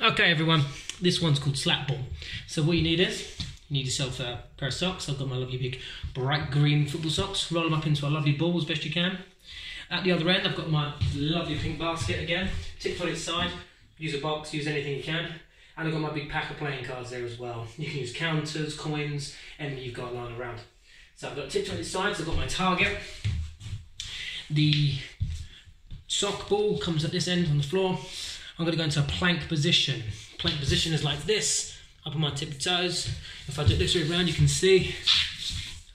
Okay, everyone, this one's called slap ball. So what you need is you need yourself a pair of socks. I've got my lovely big bright green football socks. Roll them up into a lovely ball as best you can. At the other end, I've got my lovely pink basket again. Tip on its side. Use a box. Use anything you can. And I've got my big pack of playing cards there as well. You can use counters, coins, anything you've got lying around. So I've got tipped on its sides. I've got my target. The sock ball comes at this end on the floor. I'm going to go into a plank position. Plank position is like this, up on my tippy toes. If I do this way around, you can see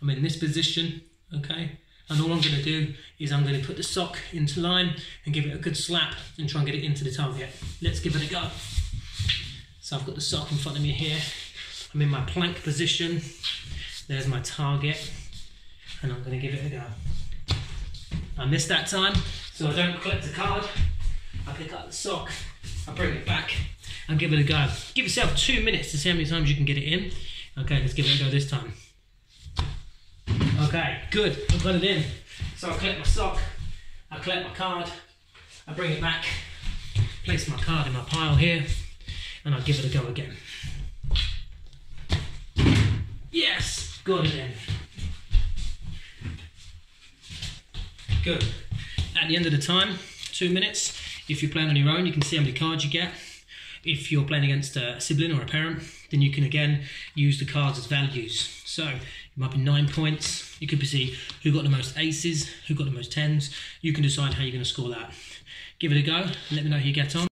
I'm in this position, okay? And all I'm going to do is I'm going to put the sock into line and give it a good slap and try and get it into the target. Let's give it a go. So I've got the sock in front of me here. I'm in my plank position. There's my target. And I'm going to give it a go. I missed that time, so I don't collect a card. I pick up the sock, I bring it back, and give it a go. Give yourself two minutes to see how many times you can get it in. Okay, let's give it a go this time. Okay, good, I've got it in. So I collect my sock, I collect my card, I bring it back, place my card in my pile here, and I'll give it a go again. Yes, got it in. Good. At the end of the time, two minutes, if you're playing on your own, you can see how many cards you get. If you're playing against a sibling or a parent, then you can again use the cards as values. So it might be nine points. You could see who got the most aces, who got the most tens. You can decide how you're going to score that. Give it a go. Let me know how you get on.